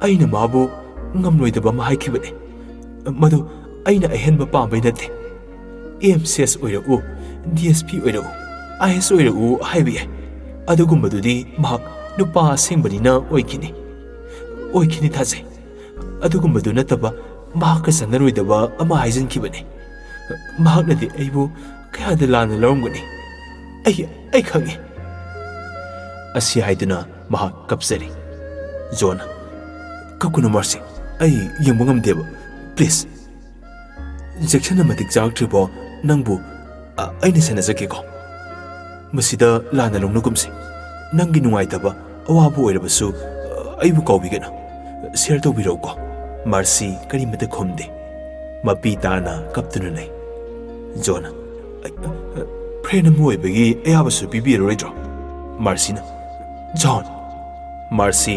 ꯑꯩꯅ ꯃꯥꯕꯨ ꯉꯝꯂꯣꯏꯗꯕ ꯑꯃ ꯍꯥꯏꯈꯤꯕꯅꯤ ꯃꯗꯨ ꯑꯩꯅ ꯑꯍꯦꯟꯕ ꯄꯥꯝꯕꯩ ꯅꯠꯇꯦ M C S ꯑꯣꯏꯔꯛꯎ D S P ꯑꯣꯏꯔꯛꯎ ꯑꯥꯏ ꯑꯦꯁ ꯑꯣꯏꯔꯛꯎ ꯍꯥꯏꯕ ꯌꯥꯏ ꯑꯗꯨꯒꯨꯝꯕꯗꯨꯗꯤ ꯃꯍꯥꯛ ꯅꯨꯄꯥ ꯑꯁꯦꯡꯕꯅꯤꯅ ꯑꯣꯏꯈꯤꯅꯤ ꯑꯣꯏꯈꯤꯅꯤ ꯊꯥꯖꯩ ꯑꯗꯨꯒꯨꯝꯕꯗꯨ ꯅꯠꯇꯕ ꯃꯍꯥꯛꯀ ꯆꯠꯅꯔꯣꯏꯗꯕ ꯑꯃ ꯍꯥꯏꯖꯟꯈꯤꯕꯅꯤ ꯃꯍꯥꯛꯅꯗꯤ ꯑꯩꯕꯨ ꯀꯌꯥꯗ ꯂꯥꯟꯅ ꯂꯧꯔꯝꯒꯅꯤ ꯑꯩ ꯑꯩ ꯈꯪꯉꯤ ꯑꯁꯤ ꯍꯥꯏꯗꯨꯅ ꯃꯍꯥꯛ ꯀꯞꯆꯔꯤ ꯖꯣꯟ ꯀꯞꯀꯅꯨ ꯃꯥꯔꯁꯤ ꯑꯩ ꯌꯦꯡꯕ ꯉꯝꯗꯦꯕ ꯄ꯭ꯂꯤꯖ ꯖꯦꯛꯁꯟꯅ ꯃꯇꯤꯛ ꯆꯥꯔꯛꯇ꯭ꯔꯤꯕꯣ ꯅꯪꯕꯨ ꯑꯩꯅ ꯁꯦꯟꯅꯖꯒꯦꯀꯣ ꯃꯁꯤꯗ ꯂꯥꯟꯅ ꯂꯧꯅꯒꯨꯝꯁꯤ ꯅꯪꯒꯤ ꯅꯨꯡꯉꯥꯏꯇꯕ ꯑꯋꯥꯕ ꯑꯣꯏꯔꯕꯁꯨ ꯑꯩꯕꯨ ꯀꯥꯎꯕꯤꯒꯅꯨ ꯁꯤꯌꯔ ꯇꯧꯕꯤꯔꯛꯎꯀꯣ ꯃꯥꯔꯁꯤ ꯀꯔꯤꯃꯇ ꯈꯨꯝꯗꯦ ꯃꯄꯤ ꯇꯥꯅ ꯀꯞꯇꯨꯅ ꯂꯩ ꯖꯣꯟ ꯐ꯭ꯔꯦꯟ ꯑꯃ ꯑꯣꯏꯕꯒꯤ ꯑꯌꯥꯕꯁꯨ ꯄꯤꯕꯤꯔꯔꯣꯏꯗ꯭ꯔꯣ ꯃꯥꯔꯁꯤꯅ ꯖꯣꯟ ꯃꯥꯔꯁꯤ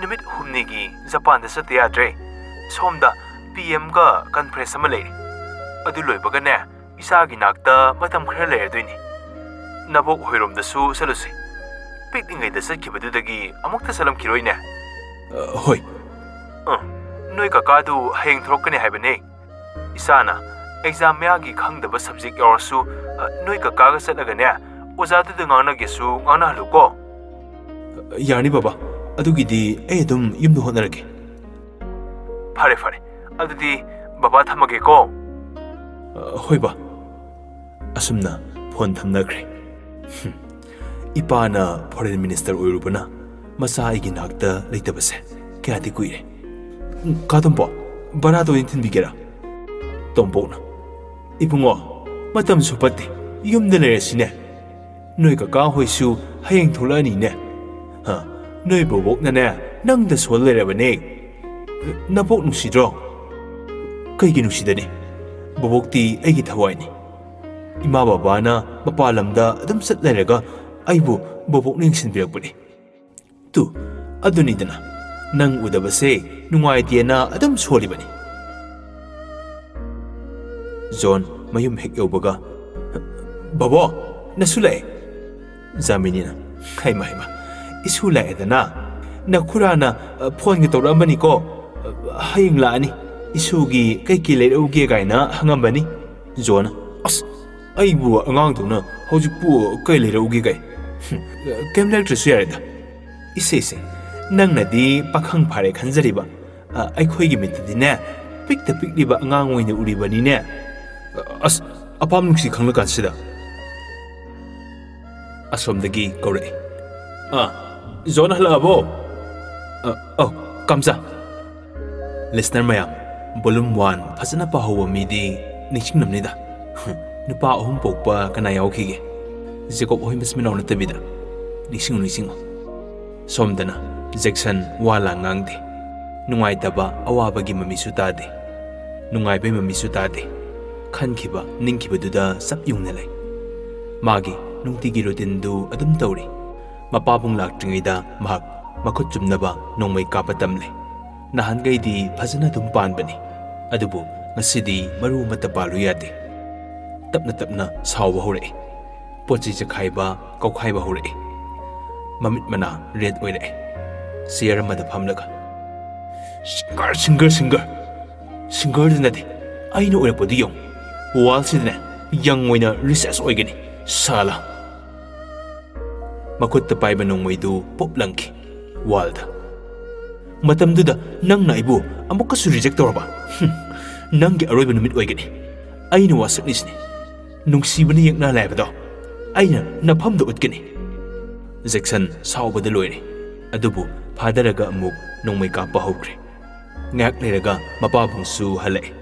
ꯅꯨꯃꯤꯠ ꯍꯨꯝꯅꯤꯒꯤ ꯖꯄꯥꯟꯗ ꯆꯠꯇ ꯌꯥꯗ꯭ꯔꯦ ꯁꯣꯝꯗ ꯄꯤ ꯑꯦꯝꯒ ꯀꯟꯐ꯭ꯔꯦꯟꯁ ꯑꯃ ꯂꯩꯔꯤ ꯑꯗꯨ ꯂꯣꯏꯕꯒꯅꯦ ꯏꯆꯥꯒꯤ ꯅꯥꯛꯇ ꯃꯇꯝ ꯈꯔ ꯂꯩꯔꯗꯣꯏꯅꯤ ꯅꯕꯣꯛ ꯍꯣꯏꯔꯣꯝꯗꯁꯨ ꯆꯠꯂꯨꯁꯤ ꯄꯤꯛꯂꯤꯉꯩꯗ ꯆꯠꯈꯤꯕꯗꯨꯗꯒꯤ ꯑꯃꯨꯛꯇ ꯆꯠꯂꯝꯈꯤꯔꯣꯏꯅꯦ ꯍꯣꯏ ꯑ ꯅꯣꯏ ꯀꯀꯥꯗꯨ ꯍꯌꯦꯡ ꯊꯣꯛꯂꯛꯀꯅꯤ ꯍꯥꯏꯕꯅꯦ ꯏꯆꯥꯅ ꯑꯦꯛꯖꯥꯝ ꯃꯌꯥꯒꯤ ꯈꯪꯗꯕ ꯁꯕꯖꯦꯛ ꯌꯥꯎꯔꯁꯨ ꯅꯣꯏ ꯀꯀꯥꯒ ꯆꯠꯂꯒꯅꯦ ꯑꯣꯖꯥꯗꯨꯗ ꯉꯥꯡꯅꯒꯦꯁꯨ ꯉꯥꯡꯅꯍꯜꯂꯨꯀꯣ ꯌꯥꯅꯤ ꯕꯕꯥ ꯑꯗꯨꯒꯤꯗꯤ ꯑꯩ ꯑꯗꯨꯝ ꯌꯨꯝꯗ ꯍꯣꯠꯅꯔꯒꯦ ꯐꯔꯦ ꯐꯔꯦ ꯑꯗꯨꯗꯤ ꯕꯕꯥ ꯊꯝꯃꯒꯦꯀꯣ ꯍꯣꯏ ꯕꯥ ꯑꯁꯨꯝꯅ ꯐꯣꯟ ꯊꯝꯅꯈ꯭ꯔꯦ ꯏꯄꯥꯅ ꯐꯣꯔꯦꯟ ꯃꯤꯅꯤꯁꯇꯔ ꯑꯣꯏꯔꯨꯕꯅ ꯃꯆꯥ ꯑꯩꯒꯤ ꯅꯥꯛꯇ ꯂꯩꯇꯕꯁꯦ ꯀꯌꯥꯗꯤ ꯀꯨꯏꯔꯦ ꯀꯥ ꯇꯣꯝꯄꯣꯛ ꯕꯔꯥꯗ ꯑꯣꯏꯅ ꯊꯤꯟꯕꯤꯒꯦꯔꯥ ꯇꯣꯝꯄꯣꯛꯅ ꯏꯕꯨꯡꯉꯣ ꯃꯇꯝꯁꯨ ꯐꯠꯇꯦ ꯌꯨꯝꯗ ꯂꯩꯔꯁꯤꯅꯦ ꯅꯣꯏ ꯀꯀꯥ ꯍꯣꯏꯁꯨ ꯍꯌꯦꯡ ꯊꯣꯛꯂꯛꯑꯅꯤꯅꯦ ꯍꯥ ꯅꯣꯏ ꯕꯣꯕꯣꯛꯅꯅꯦ ꯅꯪꯗ ꯁꯣꯜ ꯂꯩꯔꯕꯅꯦ ꯅꯕꯣꯛ ꯅꯨꯡꯁꯤꯗ꯭ꯔꯣ ꯀꯩꯒꯤ ꯅꯨꯡꯁꯤꯗꯅꯤ ꯕꯣꯕꯣꯛꯇꯤ ꯑꯩꯒꯤ ꯊꯋꯥꯏꯅꯤ ꯏꯃꯥ ꯕꯕꯥꯅ ꯃꯄꯥꯟ ꯂꯝꯗ ꯑꯗꯨꯝ ꯆꯠ ꯂꯩꯔꯒ ꯑꯩꯕꯨ ꯕꯣꯕꯣꯛꯅ ꯌꯦꯡꯁꯤꯟꯕꯤꯔꯛꯄꯅꯤ ꯇꯨ ꯑꯗꯨꯅꯤꯗꯅ ꯅꯪ ꯎꯗꯕꯁꯦ ꯅꯨꯡꯉꯥꯏꯇꯦꯅ ꯑꯗꯨꯝ ꯁꯣꯜꯂꯤꯕꯅꯤ ꯖꯣꯟ ꯃꯌꯨꯝ ꯍꯦꯛ ꯌꯧꯕꯒ ꯕꯕꯣ ꯅꯁꯨ ꯂꯥꯛꯑꯦ ꯖꯥꯃꯤꯅꯤꯅ ꯍꯩꯃ ꯍꯩꯃ ꯏꯁꯨ ꯂꯥꯛꯑꯦꯗꯅ ꯅꯈꯨꯔꯥꯅ ꯐꯣꯟꯒ ꯇꯧꯔꯛꯑꯝꯕꯅꯤꯀꯣ ꯍꯌꯦꯡ ꯂꯥꯛꯑꯅꯤ ꯏꯁꯨꯒꯤ ꯀꯩꯀꯩ ꯂꯩꯔꯛꯎꯒꯦ ꯀꯥꯏꯅ ꯍꯪꯉꯝꯕꯅꯤ ꯖꯣꯟꯅ ꯑꯁ ꯑꯩꯕꯨ ꯑꯉꯥꯡꯗꯧꯅ ꯍꯧꯖꯤꯛꯄꯨ ꯀꯩ ꯂꯩꯔꯛꯎꯒꯦ ꯀꯩ ꯀꯩꯝ ꯂꯩꯔꯛꯇ꯭ꯔꯁꯨ ꯌꯥꯔꯦꯗ ꯏꯁꯦꯁꯦ ꯅꯪꯅꯗꯤ ꯄꯥꯈꯪ ꯐꯥꯔꯦ ꯈꯟꯖꯔꯤꯕ ꯑꯩꯈꯣꯏꯒꯤ ꯃꯤꯠꯇꯗꯤꯅꯦ ꯄꯤꯛꯇ ꯄꯤꯛꯂꯤꯕ ꯑꯉꯥꯡ ꯑꯣꯏꯅ ꯎꯔꯤꯕꯅꯤꯅꯦ ꯑꯁ ꯑꯄꯥꯝ ꯅꯨꯡꯁꯤ ꯈꯪꯂꯀꯥꯟꯁꯤꯗ ꯑꯁꯣꯝꯗꯒꯤ ꯀꯧꯔꯛꯏ ꯑꯥ ꯖꯣꯟ ꯍꯜꯂꯛꯑꯕꯣ ꯑꯧ ꯀꯝꯆꯥ ꯂꯤꯁꯅꯔ ꯃꯌꯥꯝ ꯕꯣꯂꯨꯝ ꯋꯥꯟ ꯐꯖꯅ ꯄꯥꯍꯧꯕ ꯃꯤꯗꯤ ꯅꯤꯡꯁꯤꯡꯅꯕꯅꯤꯗ ꯅꯨꯄꯥ ꯑꯍꯨꯝ ꯄꯣꯛꯄ ꯀꯅꯥ ꯌꯥꯎꯈꯤꯒꯦ ꯖꯦꯀꯣꯕ ꯑꯍꯣꯏ ꯃꯆꯤꯟ ꯃꯅꯥꯎ ꯅꯠꯇꯕꯤꯗ ꯅꯤꯡꯁꯤꯡꯉꯨ ꯅꯤꯡꯁꯤꯡꯉꯨ ꯁꯣꯝꯗꯅ ꯖꯦꯛꯁꯟ ꯋꯥ ꯂꯥꯡ ꯉꯥꯡꯗꯦ ꯅꯨꯡꯉꯥꯏꯇꯕ ꯑꯋꯥꯕꯒꯤ ꯃꯃꯤꯁꯨ ꯇꯥꯗꯦ ꯅꯨꯡꯉꯥꯏꯕꯩ ꯃꯃꯤꯁꯨ ꯇꯥꯗꯦ ꯈꯟꯈꯤꯕ ꯅꯤꯡꯈꯤꯕꯗꯨꯗ ꯆꯞ ꯌꯨꯡꯅ ꯂꯩ ꯃꯥꯒꯤ ꯅꯨꯡꯇꯤꯒꯤ ꯔꯨꯇꯤꯟꯗꯨ ꯑꯗꯨꯝ ꯇꯧꯔꯤ ꯃꯄꯥꯕꯨꯡ ꯂꯥꯛꯇ꯭ꯔꯤꯉꯩꯗ ꯃꯍꯥꯛ ꯃꯈꯨꯠ ꯆꯨꯝꯅꯕ ꯅꯣꯡꯃꯩ ꯀꯥꯞꯄ ꯇꯝꯂꯦ ꯅꯍꯥꯟꯒꯩꯗꯤ ꯐꯖꯅ ꯑꯗꯨꯝ ꯄꯥꯟꯕꯅꯤ ꯑꯗꯨꯕꯨ ꯉꯁꯤꯗꯤ ꯃꯔꯨ ꯑꯃꯠꯇ ꯄꯥꯜꯂꯨ ꯌꯥꯗꯦ ꯇꯞꯅ ꯇꯞꯅ ꯁꯥꯎꯕ ꯍꯧꯔꯛꯏ ꯄꯣꯠ ꯆꯩ ꯆꯈꯥꯏꯕ ꯀꯧꯈꯥꯏꯕ ꯍꯧꯔꯛꯏ ꯃꯃꯤꯠ ꯃꯅꯥ ꯔꯦꯗ ꯑꯣꯏꯔꯛꯑꯦ ꯆꯤꯌꯔ ꯑꯃꯗ ꯐꯝꯂꯒ ꯁꯤꯡꯒꯔ ꯁꯤꯡꯒꯔ ꯁꯤꯡꯒꯔ ꯁꯤꯡꯒꯔꯗꯨ ꯅꯠꯇꯦ ꯑꯩꯅ ꯑꯣꯏꯔꯛꯄꯗꯨ ꯌꯦꯡꯉꯨ ꯋꯥꯜꯁꯤꯗꯅꯦ ꯌꯪ ꯑꯣꯏꯅ ꯔꯤꯁꯦꯁ ꯑꯣꯏꯒꯅꯤ ꯁꯥꯂꯥ ꯃꯈꯨꯠꯇ ꯄꯥꯏꯕ ꯅꯣꯡꯃꯩꯗꯨ ꯄꯣꯞ ꯂꯪꯈꯤ ꯋꯥꯜꯗ ꯃꯇꯝꯗꯨꯗ ꯅꯪꯅ ꯑꯩꯕꯨ ꯑꯃꯨꯛꯀꯁꯨ ꯔꯤꯖꯦꯛ ꯇꯧꯔꯕ ꯅꯪꯒꯤ ꯑꯔꯣꯏꯕ ꯅꯨꯃꯤꯠ ꯑꯣꯏꯒꯅꯤ ꯑꯩꯅ ꯋꯥꯁꯛꯂꯤꯁꯤꯅꯤ ꯅꯨꯡꯁꯤꯕꯅ ꯌꯦꯛꯅ ꯂꯥꯏꯕꯗꯣ ꯑꯩꯅ ꯅꯐꯝꯗ ꯎꯠꯀꯅꯤ ꯖꯦꯛꯁꯟ ꯁꯥꯎꯕꯗ ꯂꯣꯏꯔꯦ ꯑꯗꯨꯕꯨ ꯐꯥꯗꯔꯒ ꯑꯃꯨꯛ ꯅꯣꯡꯃꯩ ꯀꯥꯞꯄ ꯍꯧꯈ꯭ꯔꯦ ꯉꯥꯏꯍꯥꯛ ꯂꯩꯔꯒ ꯃꯄꯥꯕꯨꯡꯁꯨ ꯍꯜꯂꯛꯑꯦ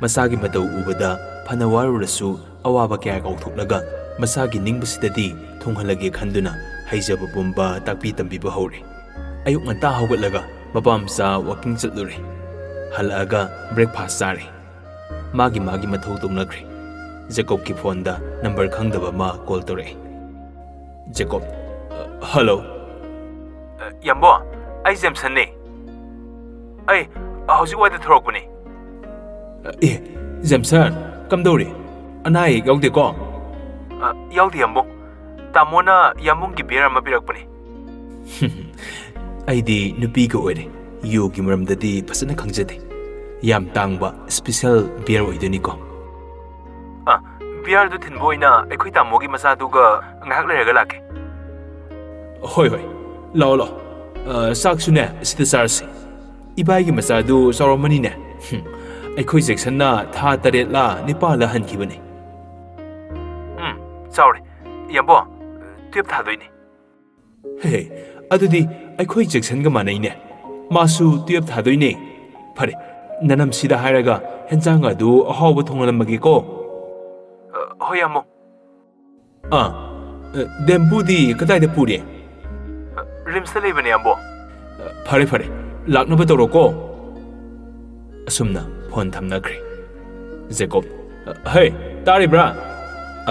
ꯃꯁꯥꯒꯤ ꯃꯇꯧ ꯎꯕꯗ ꯐꯅ ꯋꯥꯔꯨꯔꯁꯨ ꯑꯋꯥꯕ ꯀꯌꯥ ꯀꯥꯎꯊꯣꯛꯂꯒ ꯃꯁꯥꯒꯤ ꯅꯤꯡꯕꯁꯤꯗꯗꯤ ꯊꯨꯡꯍꯜꯂꯒꯦ ꯈꯟꯗꯨꯅ ꯍꯩꯖꯕ ꯄꯨꯝꯕ ꯇꯥꯛꯄꯤ ꯇꯝꯕꯤꯕ ꯍꯧꯔꯦ ꯑꯌꯨꯛ ꯉꯟꯇꯥ ꯍꯧꯒꯠꯂꯒ ꯃꯄꯥ ꯃꯆꯥ ꯋꯥꯀꯤꯡ ꯆꯠꯂꯨꯔꯦ ꯍꯜꯂꯛꯑꯒ ꯕ꯭ꯔꯦꯛꯐꯥꯁ ꯆꯥꯔꯦ ꯃꯥꯒꯤ ꯃꯥꯒꯤ ꯃꯊꯧ ꯇꯧꯅꯈ꯭ꯔꯦ ꯖꯦꯀꯣꯕꯀꯤ ꯐꯣꯟꯗ ꯅꯝꯕꯔ ꯈꯪꯗꯕ ꯑꯃ ꯀꯣꯜ ꯇꯧꯔꯛꯑꯦ ꯖꯦꯀꯣꯕ ꯍꯜꯂꯣ ꯌꯥꯝꯕꯣ ꯑꯩ ꯖꯦꯝꯁꯟꯅꯦ ꯑꯩ ꯍꯧꯖꯤꯛ ꯋꯥꯏꯗ ꯊꯣꯔꯛꯄꯅꯦ ꯑꯦ ꯖꯦꯝꯁꯟ ꯀꯝꯗꯧꯔꯤ ꯑꯅꯥ ꯑꯌꯦꯛ ꯌꯥꯎꯗꯦꯀꯣ ꯌꯥꯎꯗꯦ ꯌꯥꯝꯕꯣ ꯇꯥꯃꯣꯅ ꯌꯥꯝꯕꯨꯡꯒꯤ ꯕꯤꯌꯔ ꯑꯃ ꯄꯤꯔꯛꯄꯅꯦ ꯑꯩꯗꯤ ꯅꯨꯄꯤꯒ ꯑꯣꯏꯔꯦ ꯌꯨꯒꯤ ꯃꯔꯝꯗꯗꯤ ꯐꯖꯅ ꯈꯪꯖꯗꯦ ꯌꯥꯝ ꯇꯥꯡꯕ ꯁ꯭ꯄꯦꯁꯦꯜ ꯕꯤꯌꯔ ꯑꯣꯏꯗꯣꯏꯅꯤꯀꯣ ꯑ ꯕꯤꯌꯔꯗꯨ ꯊꯤꯟꯕ ꯑꯣꯏꯅ ꯑꯩꯈꯣꯏ ꯇꯥꯃꯣꯒꯤ ꯃꯆꯥꯗꯨꯒ ꯉꯥꯏꯍꯥꯛ ꯂꯩꯔꯒ ꯂꯥꯛꯀꯦ ꯍꯣꯏ ꯍꯣꯏ ꯂꯥꯛꯑꯣ ꯂꯥꯛꯑꯣ ꯆꯥꯛꯁꯨꯅꯦ ꯁꯤꯗ ꯆꯥꯔꯁꯤ ꯏꯕꯥꯏꯒꯤ ꯃꯆꯥꯗꯨ ꯆꯥꯎꯔꯝꯃꯅꯤꯅꯦ ꯑꯩꯈꯣꯏ ꯖꯦꯛꯁꯟꯅ ꯊꯥ ꯇꯔꯦꯠꯂ ꯅꯤꯄꯥꯜꯂ ꯍꯟꯈꯤꯕꯅꯤ ꯎꯝ ꯆꯥꯎꯔꯦ ꯌꯥꯝꯕꯣ ꯇꯨꯌꯦꯞ ꯊꯥꯗꯣꯏꯅꯤ ꯍꯦ ꯑꯗꯨꯗꯤ ꯑꯩꯈꯣꯏ ꯖꯦꯛꯁꯟꯒ ꯃꯥꯟꯅꯩꯅꯦ ꯃꯥꯁꯨ ꯇꯨꯌꯦꯞ ꯊꯥꯗꯣꯏꯅꯦ ꯐꯔꯦ ꯅꯅꯝꯁꯤꯗ ꯍꯥꯏꯔꯒ ꯍꯦꯟꯖꯥꯡ ꯑꯗꯨ ꯑꯍꯥꯎꯕ ꯊꯣꯡꯍꯜꯂꯝꯃꯒꯦꯀꯣ ꯍꯣꯏ ꯌꯥꯝꯃꯣ ꯑꯥ ꯗꯦꯝꯕꯨꯗꯤ ꯀꯗꯥꯏꯗ ꯄꯨꯔꯦ ꯔꯤꯝꯁꯇ ꯂꯩꯕꯅꯦ ꯌꯥꯝꯕꯣ ꯐꯔꯦ ꯐꯔꯦ ꯂꯥꯛꯅꯕ ꯇꯧꯔꯣꯀꯣ ꯑꯁꯨꯝꯅ ꯐꯣꯟ ꯊꯝꯅꯈ꯭ꯔꯦ ꯖꯦꯀꯣꯕ ꯍꯦ ꯇꯥꯔꯤꯕ꯭ꯔꯥ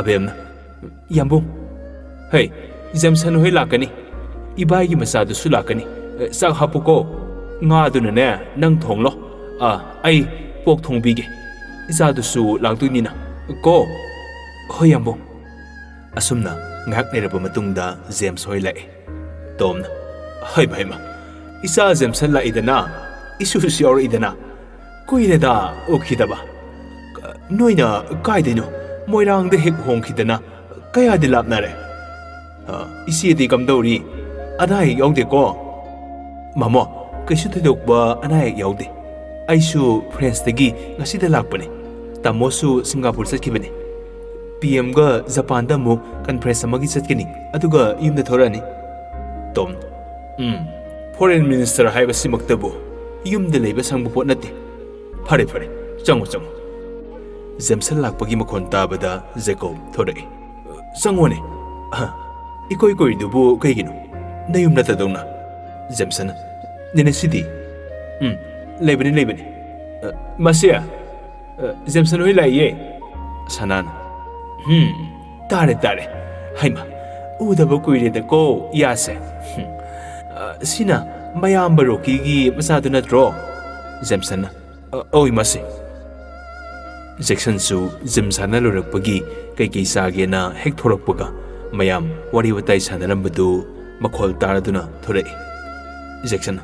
ꯑꯕꯦꯝꯅ Yambung. Hey, Zemsan hoi lakani. Ibai gi masadu su lakani. Eh, Sak hapu ko. Nga du na ne nang thong lo. À, ai pok thong bi ge. Isadu su lang tu ni na. Ko. Hoi Yambung. Asumna ngak ne rabo matung da Zems hoi lai. Tom na. Hai bai ma. Isa Zemsan la idana. Isu si or idana. Kuile da okhidaba. Noina kaideno. Moirang de hek hong na? ꯀꯌꯥꯗꯤ ꯂꯥꯞꯅꯔꯦ ꯏꯆꯦꯗꯤ ꯀꯝꯗꯧꯔꯤ ꯑꯅꯥ ꯑꯌꯦꯛ ꯌꯥꯎꯗꯦꯀꯣ ꯃꯃꯣ ꯀꯩꯁꯨ ꯊꯣꯏꯗꯣꯛꯄ ꯑꯅꯥ ꯑꯌꯦꯛ ꯌꯥꯎꯗꯦ ꯑꯩꯁꯨ ꯐ꯭ꯔꯦꯟꯁꯇꯒꯤ ꯉꯁꯤꯗ ꯂꯥꯛꯄꯅꯦ ꯇꯥꯃꯣꯁꯨ ꯁꯤꯡꯒꯥꯄꯨꯔ ꯆꯠꯈꯤꯕꯅꯤ ꯄꯤ ꯑꯦꯝꯒ ꯖꯄꯥꯟꯗ ꯑꯃꯨꯛ ꯀꯟꯐ꯭ꯔꯦꯟꯁ ꯑꯃꯒꯤ ꯆꯠꯀꯅꯤ ꯑꯗꯨꯒ ꯌꯨꯝꯗ ꯊꯣꯔꯛꯑꯅꯤ ꯇꯣꯝ ꯎꯝ ꯐꯣꯔꯦꯟ ꯃꯤꯅꯤꯁꯇꯔ ꯍꯥꯏꯕꯁꯤꯃꯛꯇꯕꯨ ꯌꯨꯝꯗ ꯂꯩꯕ ꯁꯪꯕ ꯄꯣꯠ ꯅꯠꯇꯦ ꯐꯔꯦ ꯐꯔꯦ ꯆꯪꯉꯣ ꯆꯪꯉꯣ ꯖꯦꯝꯁꯟ ꯂꯥꯛꯄꯒꯤ ꯃꯈꯣꯟ ꯇꯥꯕꯗ ꯖꯦꯀꯣꯕ ꯊꯣꯔꯛꯏ ꯆꯪꯉꯣꯅꯦ ꯏꯀꯣꯏ ꯀꯣꯏꯔꯤꯗꯨꯕꯨ ꯀꯩꯒꯤꯅꯣ ꯅꯌꯨꯝ ꯅꯠꯇꯗꯧꯅ ꯖꯦꯝꯁꯟ ꯅꯦꯅꯦꯁꯤꯗꯤ ꯎꯝ ꯂꯩꯕꯅꯤ ꯂꯩꯕꯅꯤ ꯃꯁꯤ ꯖꯦꯝꯁꯟ ꯍꯣꯏ ꯂꯥꯛꯏꯌꯦ ꯁꯅꯥꯅ ꯍꯝ ꯇꯥꯔꯦ ꯇꯥꯔꯦ ꯍꯩꯃ ꯎꯗꯕ ꯀꯨꯏꯔꯦꯗꯀꯣ ꯌꯥꯁꯦ ꯁꯤꯅ ꯃꯌꯥꯝꯕ ꯔꯣꯀꯤꯒꯤ ꯃꯆꯥꯗꯨ ꯅꯠꯇ꯭ꯔꯣ ꯖꯦꯝꯁꯟꯅ ꯑꯣꯏ ꯃꯁꯤ ꯖꯦꯛꯁꯟꯁꯨ ꯖꯤꯝ ꯁꯥꯟꯅ ꯂꯣꯏꯔꯛꯄꯒꯤ ꯀꯩꯀꯩ ꯆꯥꯒꯦꯅ ꯍꯦꯛ ꯊꯣꯔꯛꯄꯒ ꯃꯌꯥꯝ ꯋꯥꯔꯤ ꯋꯥꯇꯥꯏ ꯁꯥꯟꯅꯔꯝꯕꯗꯨ ꯃꯈꯣꯜ ꯇꯥꯔꯗꯨꯅ ꯊꯣꯔꯛꯏ ꯖꯦꯛꯁꯟ